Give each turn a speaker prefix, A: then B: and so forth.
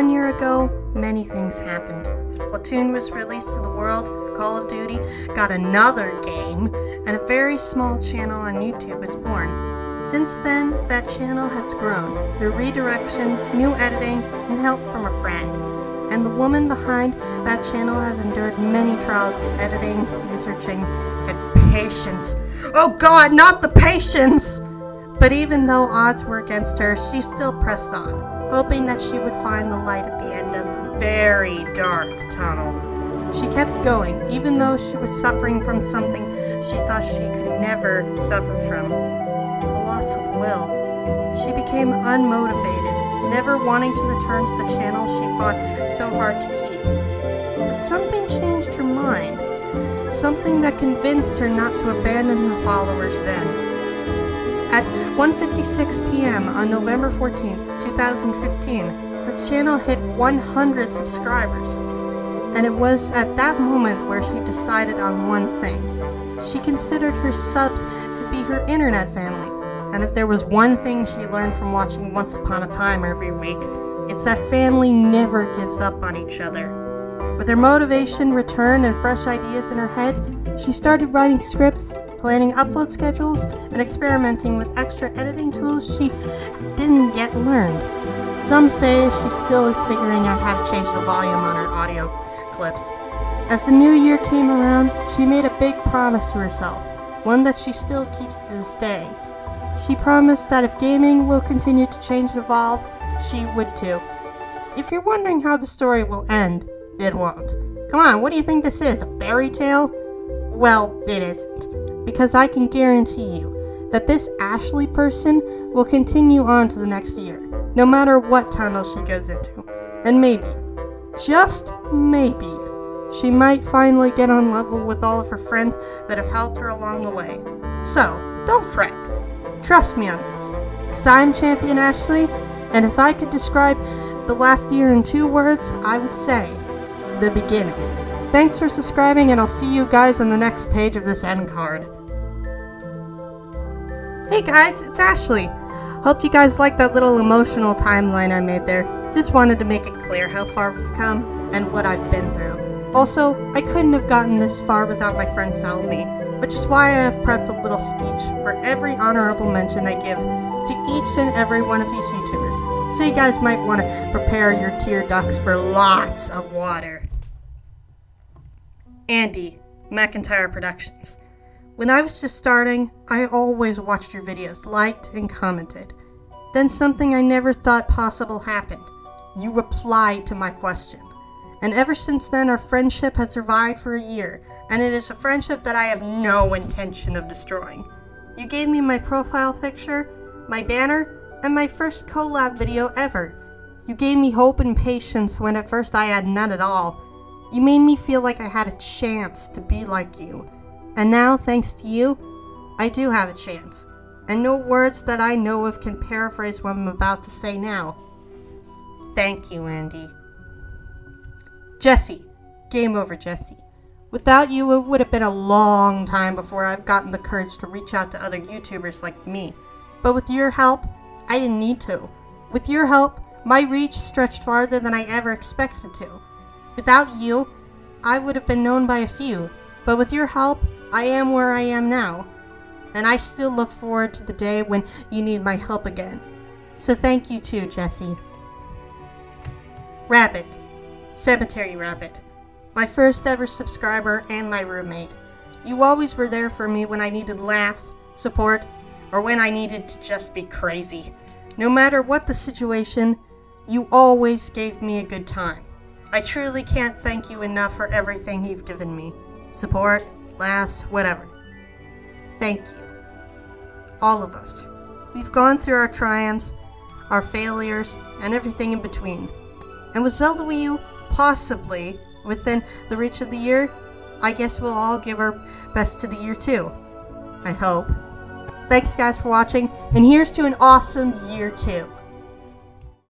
A: One year ago, many things happened. Splatoon was released to the world, Call of Duty got another game, and a very small channel on YouTube was born. Since then, that channel has grown through redirection, new editing, and help from a friend. And the woman behind that channel has endured many trials of editing, researching, and patience. Oh god, not the patience! But even though odds were against her, she still pressed on, hoping that she would find the light at the end of the very dark tunnel. She kept going, even though she was suffering from something she thought she could never suffer from the loss of will. She became unmotivated, never wanting to return to the channel she fought so hard to keep. But something changed her mind, something that convinced her not to abandon her followers then. At 1:56 p.m. on November 14th, 2015, her channel hit 100 subscribers. And it was at that moment where she decided on one thing. She considered her subs to be her internet family. And if there was one thing she learned from watching Once Upon a Time every week, it's that family never gives up on each other. With her motivation returned and fresh ideas in her head, she started writing scripts, planning upload schedules, and experimenting with extra editing tools she didn't yet learn. Some say she still is figuring out how to change the volume on her audio clips. As the new year came around, she made a big promise to herself, one that she still keeps to this day. She promised that if gaming will continue to change and evolve, she would too. If you're wondering how the story will end, it won't. Come on, what do you think this is? A fairy tale? Well, it isn't. Because I can guarantee you that this Ashley person will continue on to the next year, no matter what tunnel she goes into. And maybe, just maybe, she might finally get on level with all of her friends that have helped her along the way. So, don't fret. Trust me on this. Because I'm Champion Ashley, and if I could describe the last year in two words, I would say the beginning. Thanks for subscribing, and I'll see you guys on the next page of this end card. Hey guys, it's Ashley. Hope you guys liked that little emotional timeline I made there. Just wanted to make it clear how far we've come and what I've been through. Also, I couldn't have gotten this far without my friends to help me, which is why I have prepped a little speech for every honorable mention I give to each and every one of these YouTubers. So you guys might want to prepare your tear ducts for lots of water. Andy, Macintyre Productions. When I was just starting, I always watched your videos, liked and commented. Then something I never thought possible happened. You replied to my question. And ever since then, our friendship has survived for a year, and it is a friendship that I have no intention of destroying. You gave me my profile picture, my banner, and my first collab video ever. You gave me hope and patience when at first I had none at all. You made me feel like I had a chance to be like you. And now, thanks to you, I do have a chance. And no words that I know of can paraphrase what I'm about to say now. Thank you, Andy. Jesse. Game over, Jesse. Without you, it would have been a long time before I've gotten the courage to reach out to other YouTubers like me. But with your help, I didn't need to. With your help, my reach stretched farther than I ever expected to. Without you, I would have been known by a few, but with your help, I am where I am now. And I still look forward to the day when you need my help again. So thank you too, Jesse. Rabbit. Cemetery Rabbit. My first ever subscriber and my roommate. You always were there for me when I needed laughs, support, or when I needed to just be crazy. No matter what the situation, you always gave me a good time. I truly can't thank you enough for everything you've given me. Support, laughs, whatever. Thank you. All of us. We've gone through our triumphs, our failures, and everything in between. And with Zelda Wii U possibly within the reach of the year, I guess we'll all give our best to the year too. I hope. Thanks guys for watching, and here's to an awesome year two.